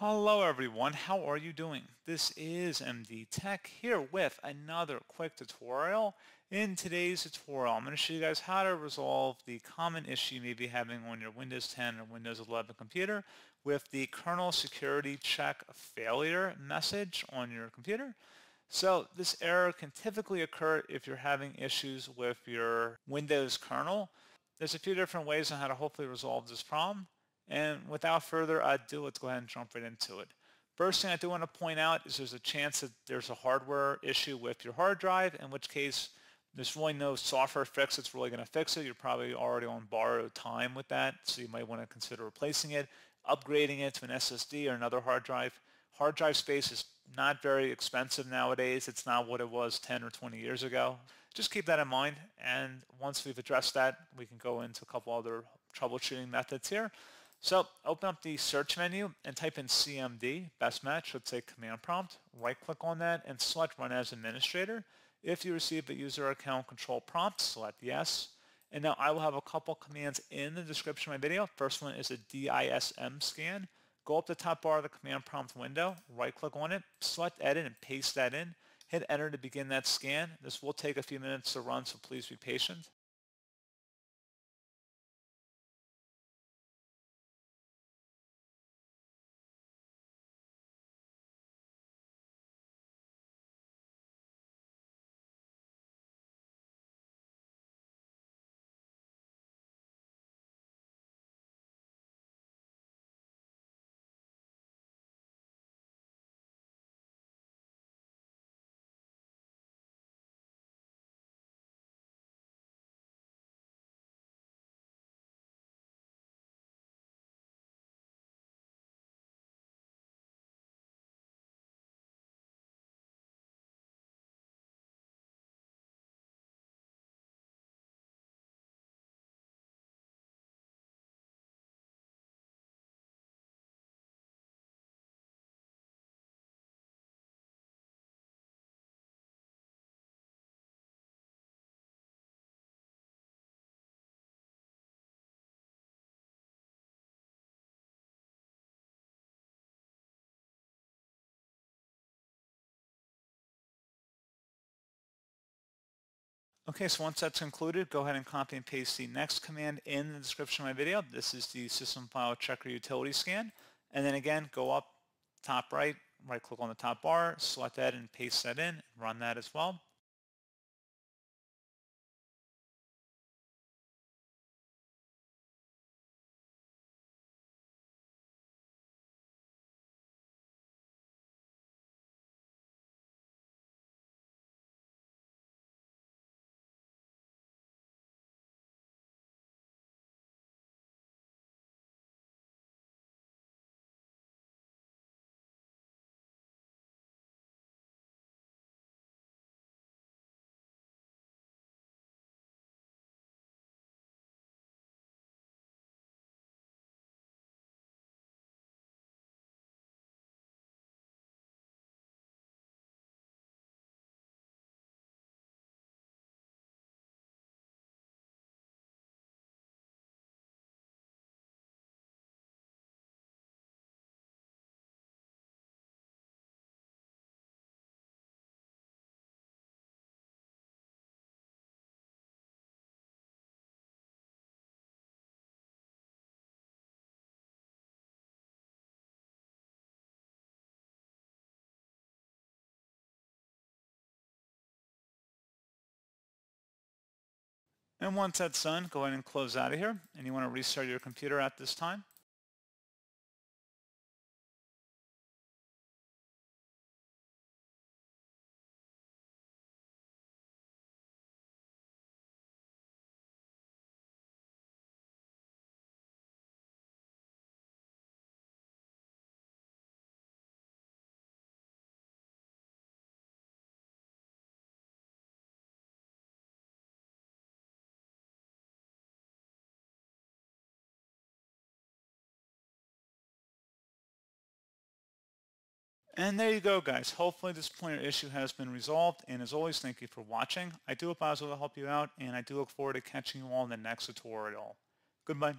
Hello everyone, how are you doing? This is MD Tech here with another quick tutorial. In today's tutorial, I'm going to show you guys how to resolve the common issue you may be having on your Windows 10 or Windows 11 computer with the kernel security check failure message on your computer. So this error can typically occur if you're having issues with your Windows kernel. There's a few different ways on how to hopefully resolve this problem. And without further ado, let's go ahead and jump right into it. First thing I do want to point out is there's a chance that there's a hardware issue with your hard drive, in which case there's really no software fix that's really going to fix it. You're probably already on borrowed time with that, so you might want to consider replacing it, upgrading it to an SSD or another hard drive. Hard drive space is not very expensive nowadays. It's not what it was 10 or 20 years ago. Just keep that in mind, and once we've addressed that, we can go into a couple other troubleshooting methods here. So open up the search menu and type in CMD, best match, let's say command prompt. Right click on that and select run as administrator. If you receive a user account control prompt, select yes. And now I will have a couple commands in the description of my video. First one is a DISM scan. Go up the top bar of the command prompt window, right click on it, select edit and paste that in. Hit enter to begin that scan. This will take a few minutes to run, so please be patient. Okay, so once that's concluded, go ahead and copy and paste the next command in the description of my video. This is the system file checker utility scan. And then again, go up top right, right click on the top bar, select that and paste that in, run that as well. And once that's done, go ahead and close out of here. And you want to restart your computer at this time. And there you go, guys. Hopefully this pointer issue has been resolved. And as always, thank you for watching. I do hope I was able to help you out, and I do look forward to catching you all in the next tutorial. Goodbye.